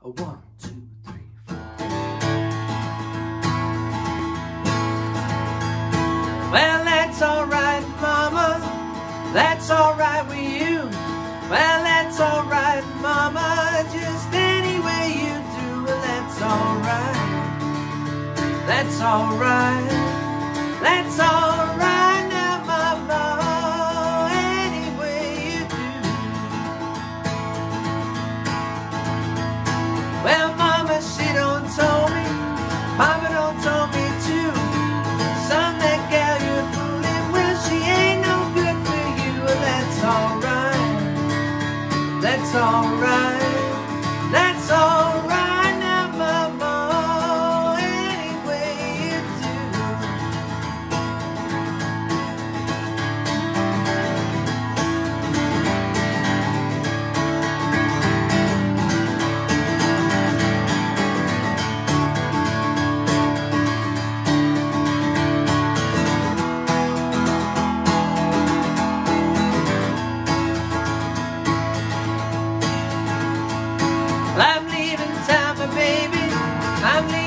A one, two, three, four. Well, that's alright, Mama. That's alright with you. Well, that's alright, Mama. Just any way you do, well, that's alright. That's alright. That's alright. It's alright. Hable